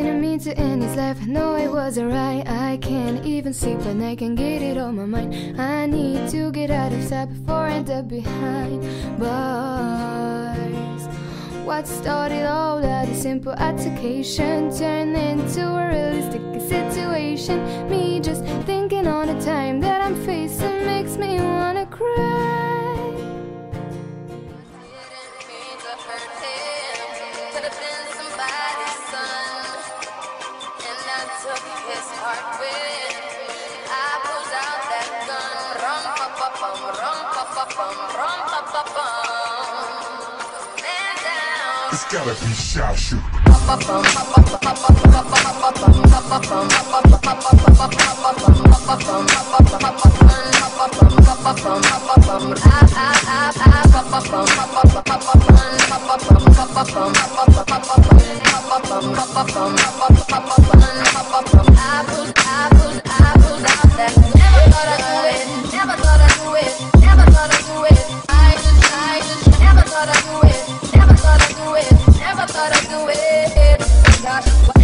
need to end his life. I know it wasn't right. I can't even sleep and I can get it on my mind. I need to get out of sight before I end up behind bars. What started all that is simple altercation turned into a realistic situation. Me just thinking on the time that I'm facing makes me wanna cry. Didn't mean to hurt him. Took his heart. I pulled out that gun. Rum pa pa bum, rum pa pa bum, rum pa pa bum. Man down. It's gotta be shot shoot. Bum, thought I'd do it. Gosh,